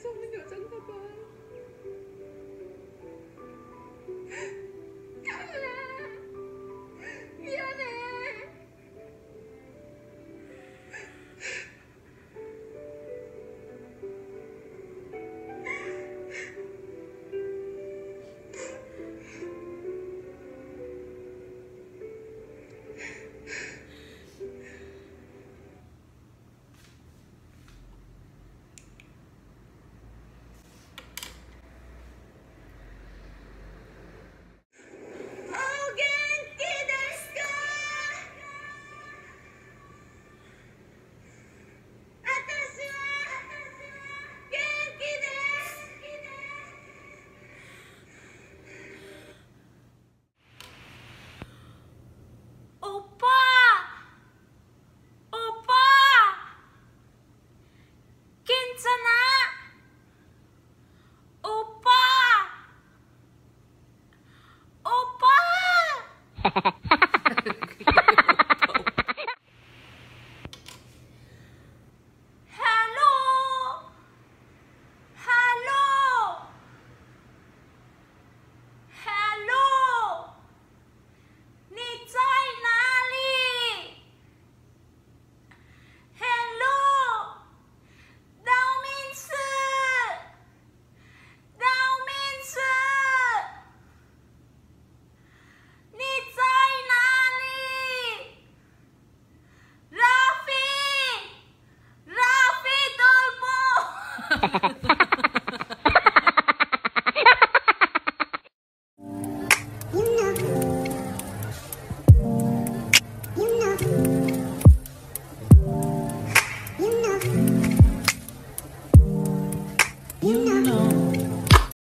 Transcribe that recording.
성령 여전가 봐. Sana.